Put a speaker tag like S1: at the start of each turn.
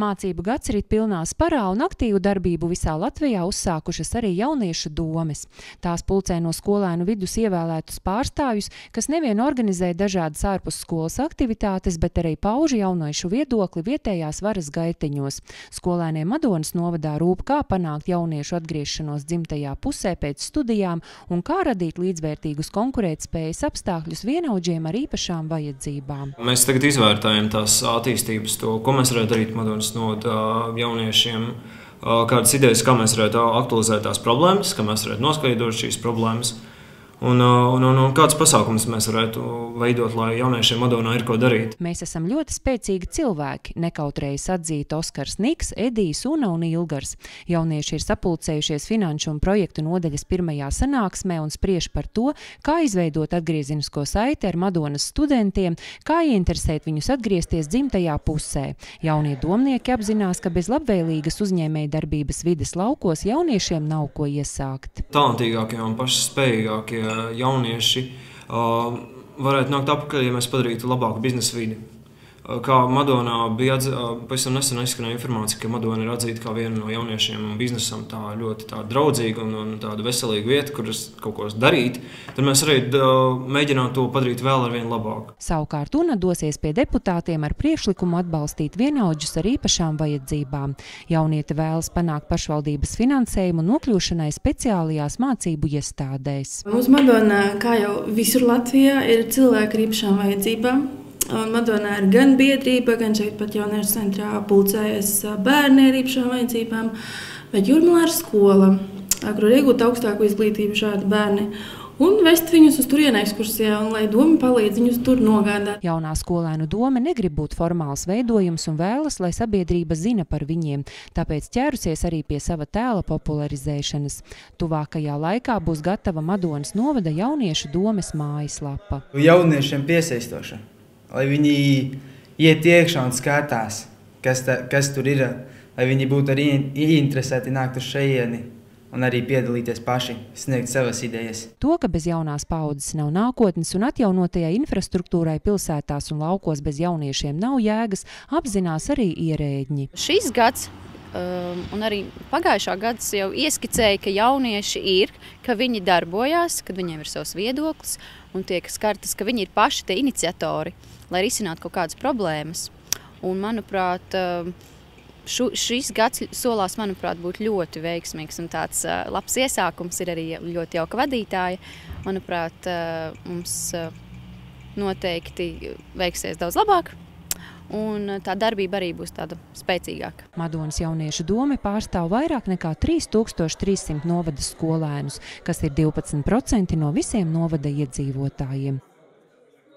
S1: Mācību gads rit pilnā sparā un aktīvu darbību visā Latvijā uzsākušas arī jauniešu domes. Tās pulcē no skolēnu vidus ievēlētus pārstāvjus, kas nevien organizē dažādas ārpusskolas aktivitātes, bet arī pauž jauniešu viedokli vietējās varas gaiteņos. Skolēniem Madonas novadā rūp, kā panākt jauniešu atgriešanos dzimtajā pusē pēc studijām un kā radīt līdzvērtīgus konkurētspējas apstākļus vienaudžiem ar īpašām vajadzībām.
S2: Mēs tagad izvērtējam tās attīstības, to, ko mēs varētu darīt Madonas novada jauniešiem, kādas idejas, kā mēs varētu aktualizēt tās problēmas, kā mēs varētu noskaidrot šīs problēmas. Un, un, un, un kāds pasākums mēs varētu veidot, lai jauniešiem Madonā ir ko darīt?
S1: Mēs esam ļoti spēcīgi cilvēki, nekautrējas atzīt Oskars Niks, Edijs Una un Ilgars. Jaunieši ir sapulcējušies finanšu un projektu nodaļas pirmajā sanāksmē un spriež par to, kā izveidot atgriezinisko saiti ar Madonas studentiem, kā ieinteresēt viņus atgriezties dzimtajā pusē. Jaunie domnieki apzinās, ka bez labvēlīgas uzņēmēja darbības vides laukos jauniešiem nav ko iesākt.
S2: Talantīgākie un pašspējīgākie jaunieši varētu nākt apakaļ, ja mēs padarītu labāku biznesa vidi. Kā Madonā bija pavisam nesen izskanēja informācija, ka Madona ir atzīta kā viena no jauniešiem un biznesam tā ļoti tā draudzīga un, un tāda veselīga vieta, kur kaut ko darīt, tad mēs arī mēģinām to padarīt vēl ar vien labāk.
S1: Savukārt UNA dosies pie deputātiem ar priekšlikumu atbalstīt vienaudžus ar īpašām vajadzībām. Jaunieti vēlas panākt pašvaldības finansējumu nokļūšanai speciālajās mācību iestādēs.
S3: Mūsu Madonā, kā jau visur Latvijā, ir cilvēki ar īpašām vajadzībām. Un Madonā ir gan biedrība, gan šeit pat jauniešu centrā pulcējas bērni ar īpašām vajadzībām, bet Jurmalā ir skola, kur ir iegūt augstāku izglītību šādi bērni un vest viņus uz turieni ekskursijā, un lai doma palīdz viņus tur nogādāt.
S1: Jaunā skolēnu doma negrib būt formāls veidojums un vēlas, lai sabiedrība zina par viņiem, tāpēc ķērusies arī pie sava tēla popularizēšanas. Tuvākajā laikā būs gatava Madonas novada jauniešu domes mājaslapa.
S4: Jauniešiem piesaistoša lai viņi iet iekšā un skatās, kas, ta, kas tur ir, lai viņi būtu arī ieinteresēti nākt uz šejieni un arī piedalīties paši, sniegt savas idejas.
S1: To, ka bez jaunās paudzes nav nākotnes un atjaunotajai infrastruktūrai pilsētās un laukos bez jauniešiem nav jēgas, apzinās arī ierēģi.
S5: Šis gads un arī pagājušā gada jau ieskicēja, ka jaunieši ir, ka viņi darbojās, ka viņiem ir savs viedoklis un tiek skartas, ka viņi ir paši tie iniciatori, lai risinātu kaut kādas problēmas. Un, manuprāt, um, šu, šis gads solās, manuprāt, būt ļoti veiksmīgs un tāds uh, labs iesākums. Ir arī ļoti jauka vadītāja. Manuprāt, uh, mums uh, noteikti veiksies daudz labāk un eh, tā darbība arī būs tāda spēcīgāka.
S1: Madonas jauniešu doma pārstāv vairāk nekā 3300 novada skolēnus, kas ir 12% no visiem novada iedzīvotājiem.